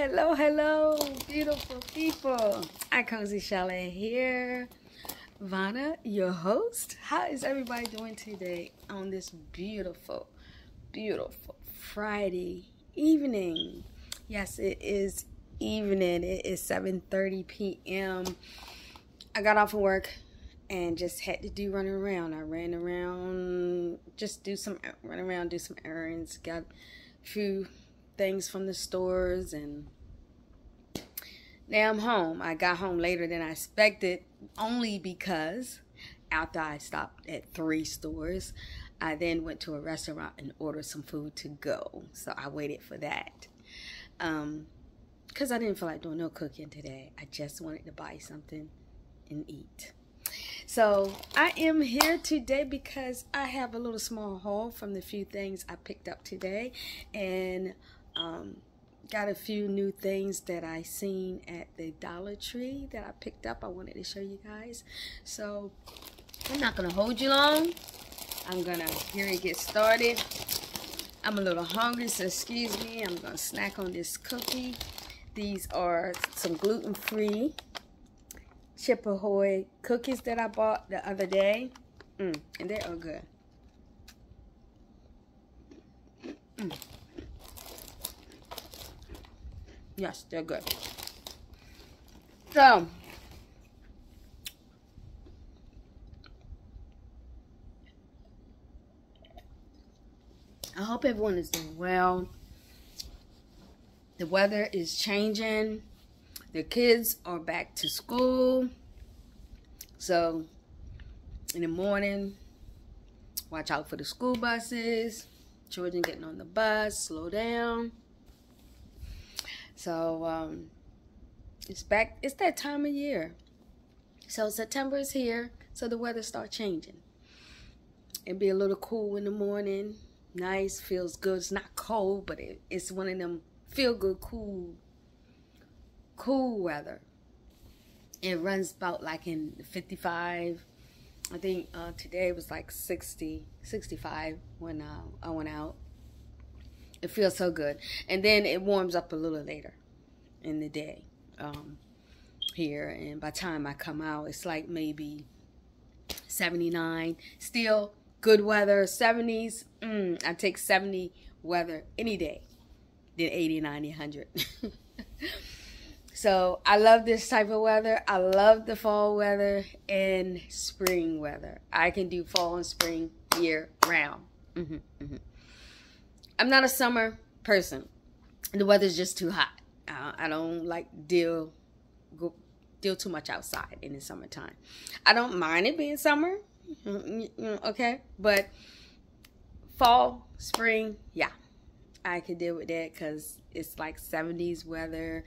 Hello, hello, beautiful people. I Cozy Chalet here. Vana, your host. How is everybody doing today on this beautiful, beautiful Friday evening? Yes, it is evening. It is 7:30 p.m. I got off of work and just had to do running around. I ran around, just do some run around, do some errands, got few things from the stores and now I'm home. I got home later than I expected only because after I stopped at three stores, I then went to a restaurant and ordered some food to go. So I waited for that. Um, because I didn't feel like doing no cooking today. I just wanted to buy something and eat. So I am here today because I have a little small haul from the few things I picked up today. And um, got a few new things that I seen at the Dollar Tree that I picked up. I wanted to show you guys. So I'm not gonna hold you long. I'm gonna here it get started. I'm a little hungry, so excuse me. I'm gonna snack on this cookie. These are some gluten-free Chip Ahoy cookies that I bought the other day. Mm, and they are good. Mm. Yes, they're good. So, I hope everyone is doing well. The weather is changing. The kids are back to school. So, in the morning, watch out for the school buses. Children getting on the bus, slow down. So um, it's back. It's that time of year. So September is here. So the weather start changing. It'd be a little cool in the morning. Nice, feels good. It's not cold, but it, it's one of them feel good, cool, cool weather. It runs about like in 55. I think uh, today was like 60, 65 when uh, I went out. It feels so good. And then it warms up a little later in the day um, here. And by time I come out, it's like maybe 79. Still good weather, 70s. Mm, I take 70 weather any day than 80, 90, 100. so I love this type of weather. I love the fall weather and spring weather. I can do fall and spring year round. Mm -hmm, mm -hmm. I'm not a summer person. The weather's just too hot. Uh, I don't like deal go deal too much outside in the summertime. I don't mind it being summer, okay, but fall, spring, yeah, I can deal with that because it's like 70s weather,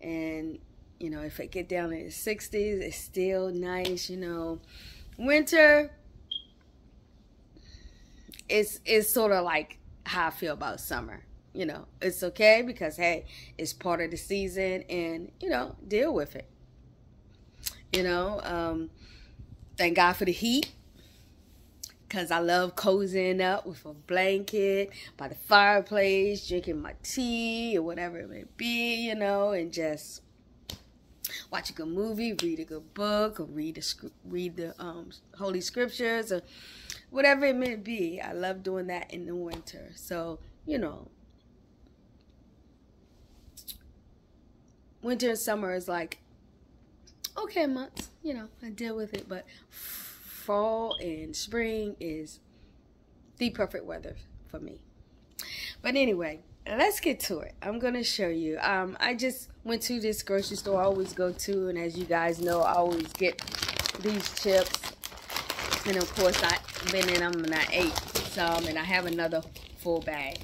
and you know if it get down in the 60s, it's still nice. You know, winter, it's it's sort of like how I feel about summer. You know, it's okay because, hey, it's part of the season and, you know, deal with it. You know, um, thank God for the heat because I love cozying up with a blanket by the fireplace, drinking my tea or whatever it may be, you know, and just watch a good movie, read a good book, or read the read the um, holy scriptures, or whatever it may be. I love doing that in the winter. So, you know, winter and summer is like, okay months, you know, I deal with it. But fall and spring is the perfect weather for me. But anyway, let's get to it. I'm going to show you. Um, I just went to this grocery store I always go to. And as you guys know, I always get these chips and of course, I been in them and I ate some and I have another full bag.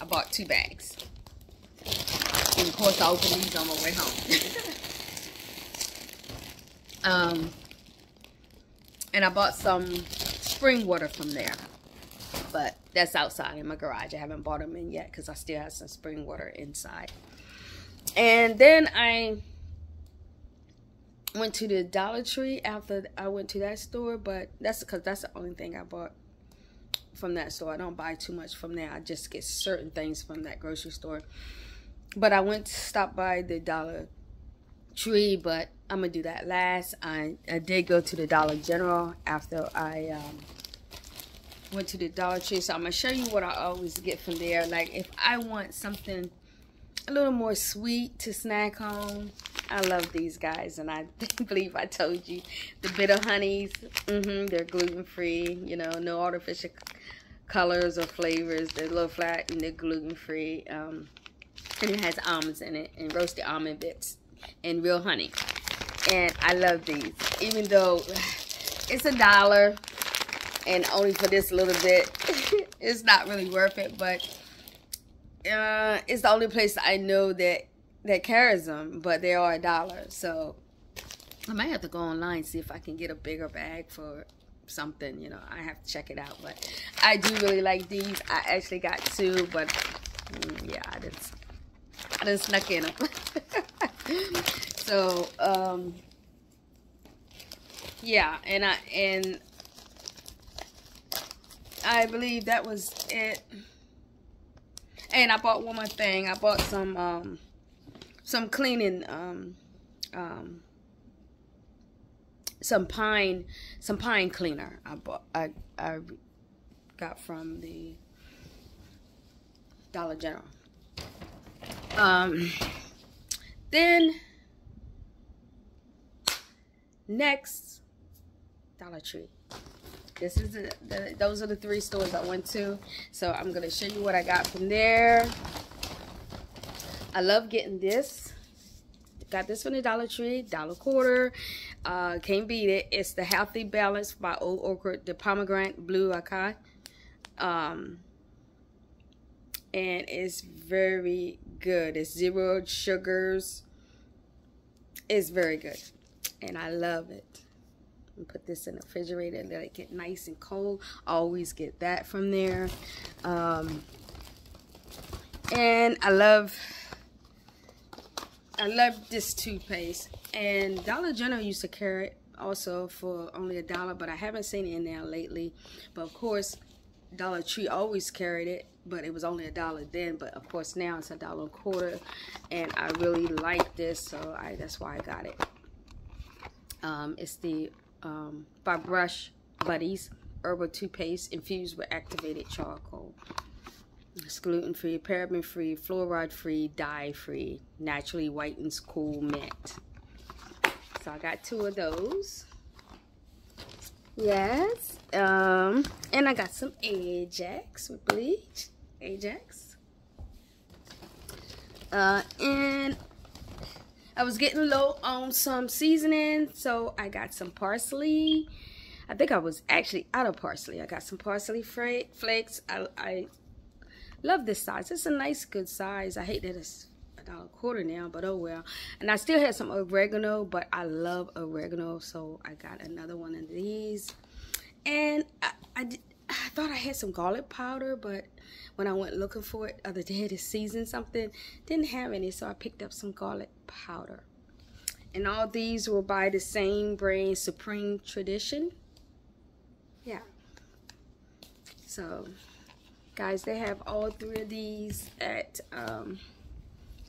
I bought two bags. And of course, I opened these on my way home. um, and I bought some spring water from there. But that's outside in my garage. I haven't bought them in yet because I still have some spring water inside. And then I went to the Dollar Tree after I went to that store, but that's because that's the only thing I bought from that store. I don't buy too much from there. I just get certain things from that grocery store. but I went to stop by the Dollar Tree, but I'm gonna do that last. I, I did go to the Dollar General after I um, went to the Dollar Tree, so I'm gonna show you what I always get from there. Like if I want something a little more sweet to snack on, I love these guys, and I believe I told you the Bit-O-Honeys. Mm -hmm, they're gluten free. You know, no artificial colors or flavors. They're low fat and they're gluten free. Um, and it has almonds in it and roasted almond bits and real honey. And I love these, even though it's a dollar and only for this little bit. it's not really worth it, but uh, it's the only place I know that that carries them, but they are a dollar. So I might have to go online see if I can get a bigger bag for something. You know, I have to check it out. But I do really like these. I actually got two, but mm, yeah, I just I just snuck in them. so um, yeah, and I and I believe that was it. And I bought one more thing. I bought some um, some cleaning um, um, some pine some pine cleaner. I bought I I got from the Dollar General. Um, then next Dollar Tree. This is the, the, those are the three stores I went to. So I'm gonna show you what I got from there. I love getting this. Got this from the Dollar Tree, dollar quarter. Uh, can't beat it. It's the Healthy Balance by Old Orchard, the pomegranate blue acai. Um, and it's very good. It's zero sugars. It's very good, and I love it and put this in the refrigerator and let it get nice and cold. Always get that from there. Um, and I love, I love this toothpaste. And Dollar General used to carry it also for only a dollar, but I haven't seen it in there lately. But of course, Dollar Tree always carried it, but it was only a dollar then. But of course now it's a dollar a quarter, and I really like this, so I that's why I got it. Um, it's the um, by Brush Buddies herbal toothpaste infused with activated charcoal. It's gluten-free, paraben-free, fluoride-free, dye-free, naturally whitens cool mint. So I got two of those. Yes. Um, and I got some Ajax with bleach. Ajax. Uh, and I was getting low on some seasoning, so I got some parsley. I think I was actually out of parsley. I got some parsley flakes. I, I love this size. It's a nice, good size. I hate that it's a dollar quarter now, but oh well. And I still had some oregano, but I love oregano, so I got another one of these. And I, I, I thought I had some garlic powder, but when I went looking for it other day to season something, didn't have any, so I picked up some garlic powder. And all these were by the same brand, Supreme Tradition. Yeah. So, guys, they have all three of these at um,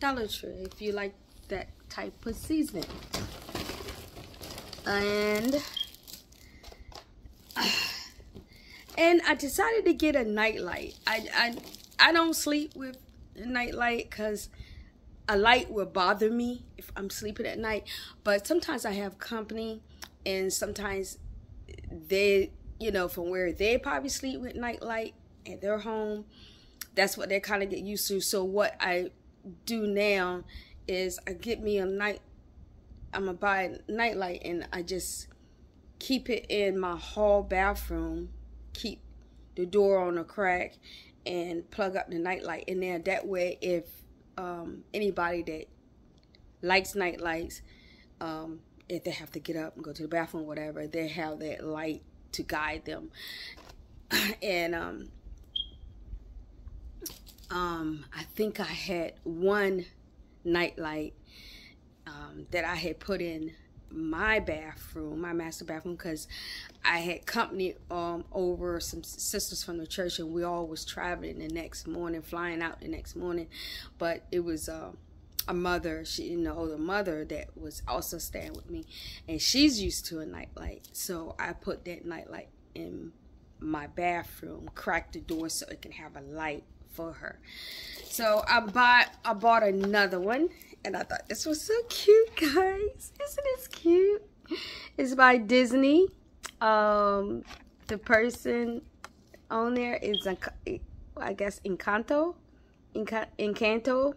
Dollar Tree if you like that type of seasoning. And and I decided to get a nightlight. I I I don't sleep with a nightlight because a light will bother me if I'm sleeping at night. But sometimes I have company, and sometimes they, you know, from where they probably sleep with nightlight at their home, that's what they kind of get used to. So what I do now is I get me a night. I'm gonna buy a nightlight, and I just keep it in my hall bathroom. Keep the door on a crack and plug up the nightlight in there. That way, if um, anybody that likes night lights, um, if they have to get up and go to the bathroom whatever, they have that light to guide them. and um, um, I think I had one nightlight um, that I had put in my bathroom, my master bathroom, because I had company um over some sisters from the church, and we all was traveling the next morning, flying out the next morning. But it was uh, a mother, she you know, the mother that was also staying with me, and she's used to a nightlight, so I put that nightlight in my bathroom, cracked the door so it can have a light for her. So I bought I bought another one and I thought this was so cute, guys. Isn't this cute? It's by Disney. Um, the person on there is, I guess, Encanto. Encanto.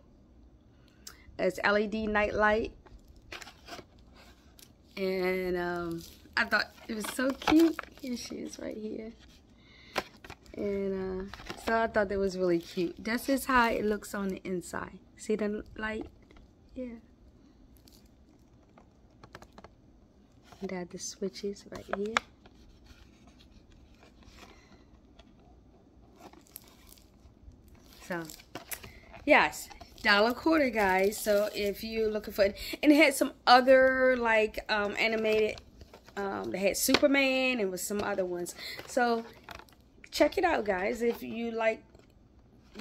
It's LED nightlight. And um, I thought it was so cute. Here she is right here. And uh, so I thought that was really cute. This is how it looks on the inside. See the light? Yeah. And add the switches right here. So, yes, dollar quarter, guys. So if you're looking for it, and it had some other like um, animated. Um, they had Superman and with some other ones. So check it out, guys. If you like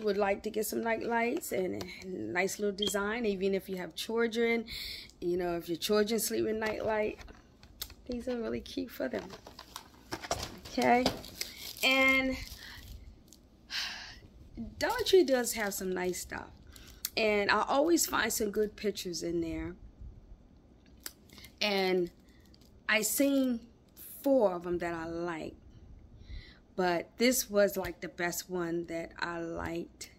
would like to get some night lights and a nice little design, even if you have children, you know, if your children sleep with night light, these are really cute for them. Okay, and Dollar Tree does have some nice stuff, and I always find some good pictures in there. And I seen four of them that I like but this was like the best one that I liked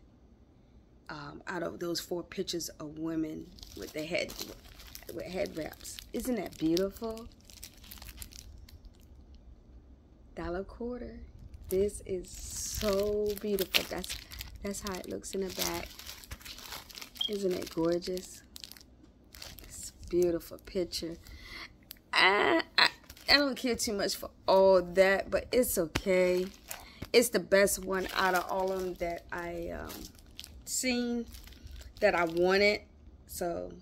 um, out of those four pictures of women with the head with head wraps. Isn't that beautiful? Dollar quarter. This is so beautiful. That's that's how it looks in the back. Isn't it gorgeous? It's beautiful picture. I, I I don't care too much for all that, but it's okay. It's the best one out of all of them that I um, seen that I wanted. So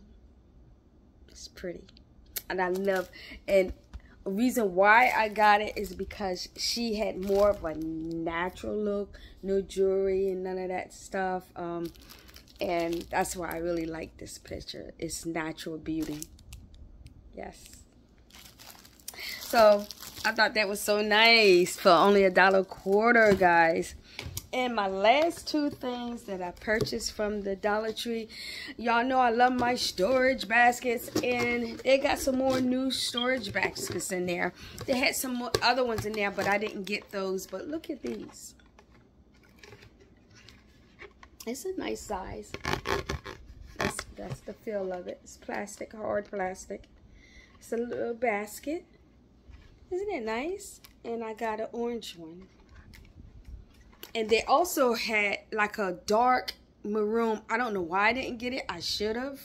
it's pretty. And I love, and a reason why I got it is because she had more of a natural look, no jewelry and none of that stuff. Um, and that's why I really like this picture. It's natural beauty. Yes. So I thought that was so nice for only a dollar quarter, guys. And my last two things that I purchased from the Dollar Tree, y'all know I love my storage baskets, and they got some more new storage baskets in there. They had some more other ones in there, but I didn't get those. But look at these. It's a nice size. That's, that's the feel of it. It's plastic, hard plastic. It's a little basket. Isn't it nice? And I got an orange one. And they also had like a dark maroon. I don't know why I didn't get it. I should have.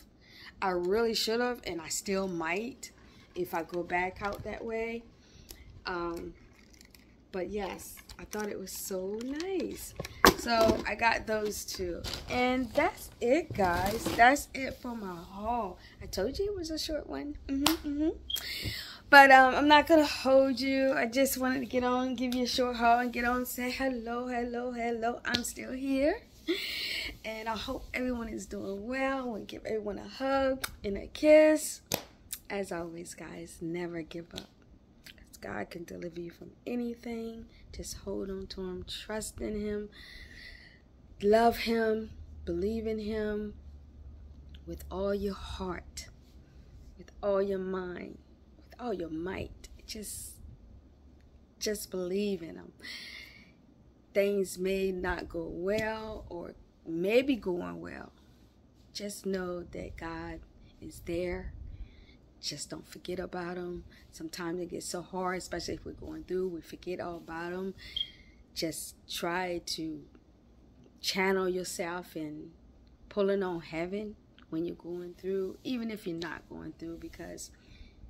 I really should have. And I still might if I go back out that way. Um, but yes, I thought it was so nice. So I got those two. And that's it, guys. That's it for my haul. I told you it was a short one. Mm -hmm, mm -hmm. But um, I'm not going to hold you. I just wanted to get on, give you a short haul, and get on say hello, hello, hello. I'm still here. And I hope everyone is doing well. I give everyone a hug and a kiss. As always, guys, never give up. Because God can deliver you from anything. Just hold on to Him. Trust in Him. Love Him. Believe in Him with all your heart, with all your mind all your might. Just just believe in them. Things may not go well or maybe going well. Just know that God is there. Just don't forget about them. Sometimes it gets so hard, especially if we're going through, we forget all about them. Just try to channel yourself and pulling on heaven when you're going through, even if you're not going through, because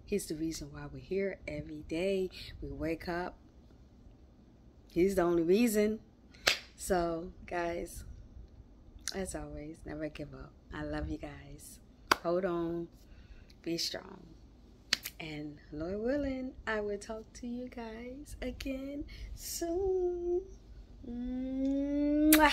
He's the reason why we're here every day. We wake up. He's the only reason. So, guys, as always, never give up. I love you guys. Hold on. Be strong. And Lord willing, I will talk to you guys again soon. Mwah.